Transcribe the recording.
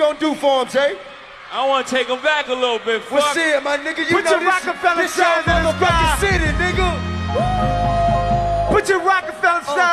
gonna do for him, Jay? I want to take him back a little bit. Well, Fuck. shit, my nigga, you Put know your this, Rockefeller this style in the sky. city, nigga. Put your Rockefeller oh. style